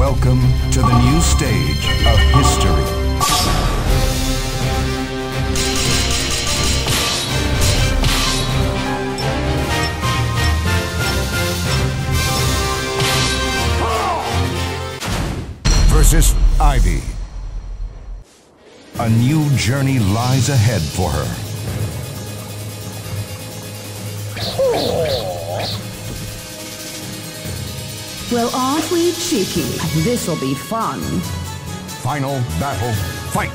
Welcome to the new stage of history. Versus Ivy. A new journey lies ahead for her. Well, aren't we cheeky? This'll be fun. Final battle, fight!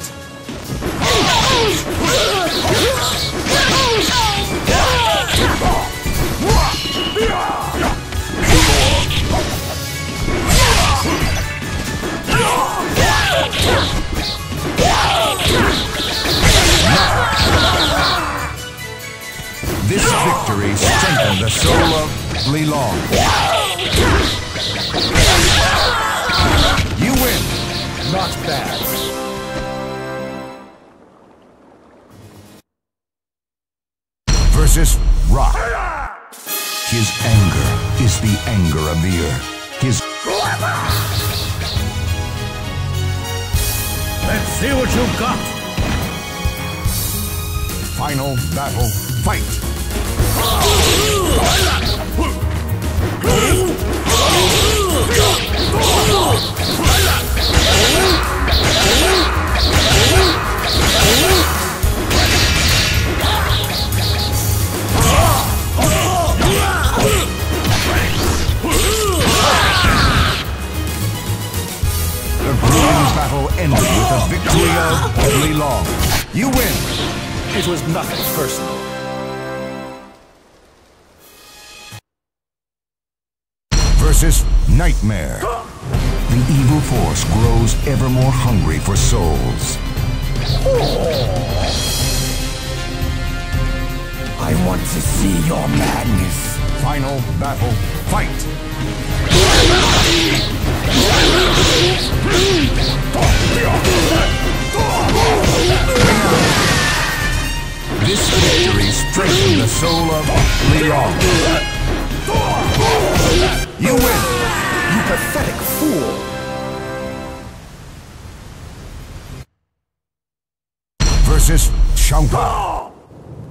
This victory strengthened the soul of Li Long. You win! Not bad. Versus Rock. His anger is the anger of the earth. His Let's see what you've got. final battle, fight! Li Long. You win! It was nothing personal. versus Nightmare. The evil force grows ever more hungry for souls. I want to see your madness. Final battle, fight! This victory strengthened the soul of Li Long. You win! You pathetic fool. Versus Xianghua.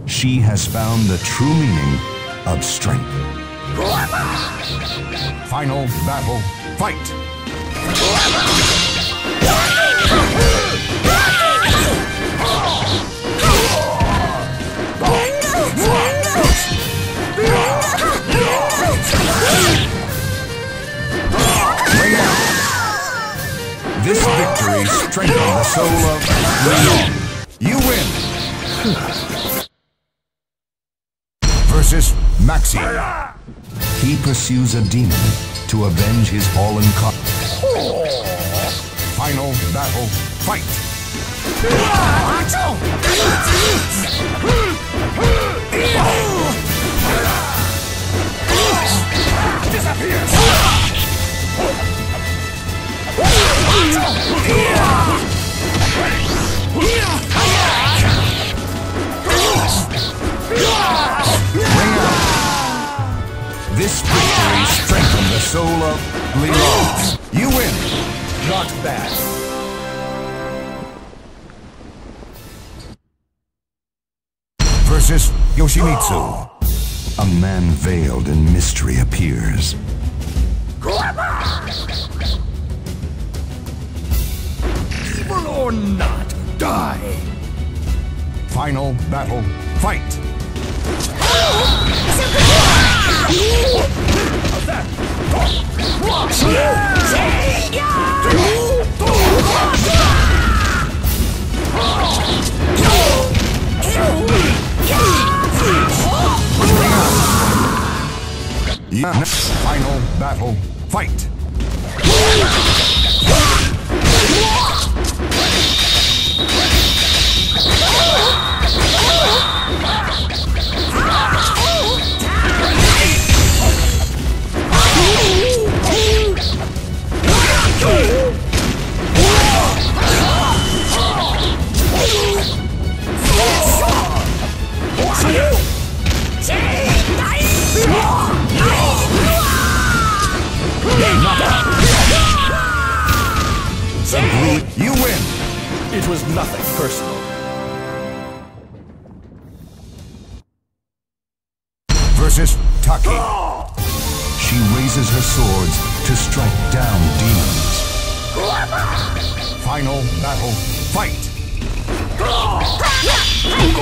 She has found the true meaning of strength. Final battle, fight! This victory strengthened the soul of Li Long. You win! Versus Maxi. He pursues a demon to avenge his fallen co- Final battle, fight! This victory strengthened the soul of Li Long. You win! Not bad. Versus Yoshimitsu. A man veiled in mystery appears. Or not, die. Final battle, fight! Yeah. Final battle, fight! You win! It was nothing personal. Versus Taki. She raises her swords to strike down demons. Final battle, fight! You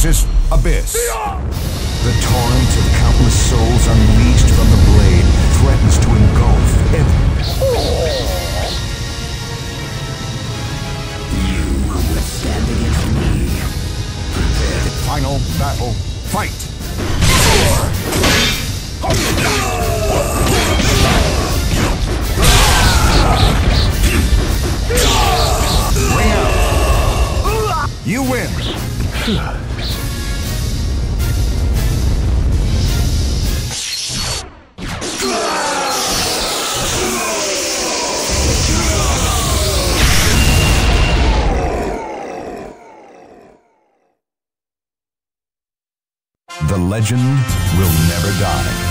Versus Abyss. The torrent of countless souls unleashed from the blade threatens to engulf every... You will stand against me. Prepare. Final battle, fight! Out. You win! The legend will never die.